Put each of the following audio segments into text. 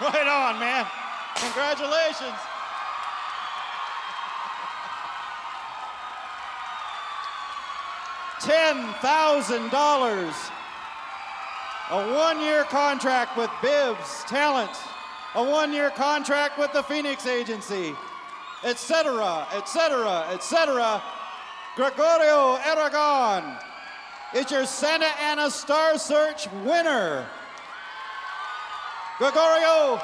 Right on, man. Congratulations. $10,000. A one-year contract with Bibbs Talent. A one-year contract with the Phoenix Agency. Etc., etc., etc. Gregorio Aragon is your Santa Ana Star Search winner. Gregorio.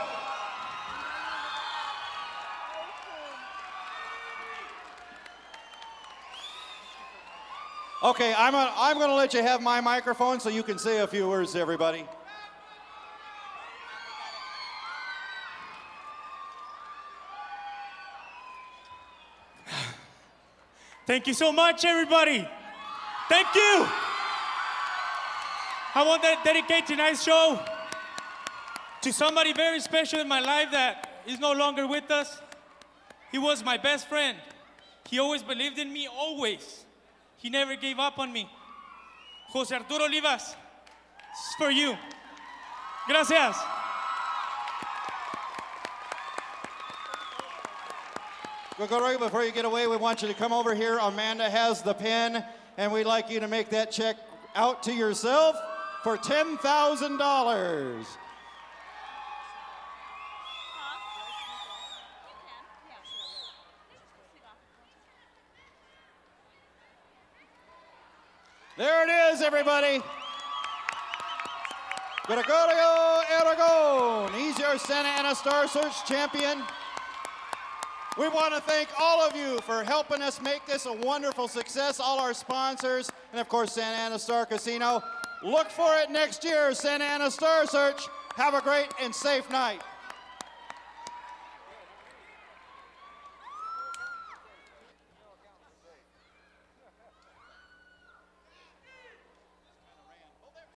Okay, I'm I'm gonna let you have my microphone so you can say a few words to everybody. Thank you so much, everybody. Thank you. I want to dedicate tonight's show to somebody very special in my life that is no longer with us. He was my best friend. He always believed in me, always. He never gave up on me. Jose Arturo Olivas, this is for you. Gracias. Gregorio, before you get away, we want you to come over here. Amanda has the pen, and we'd like you to make that check out to yourself for $10,000. There it is, everybody. Gregorio Aragon. He's your Santa Ana Star Search champion. We want to thank all of you for helping us make this a wonderful success, all our sponsors, and of course, Santa Ana Star Casino. Look for it next year, Santa Ana Star Search. Have a great and safe night.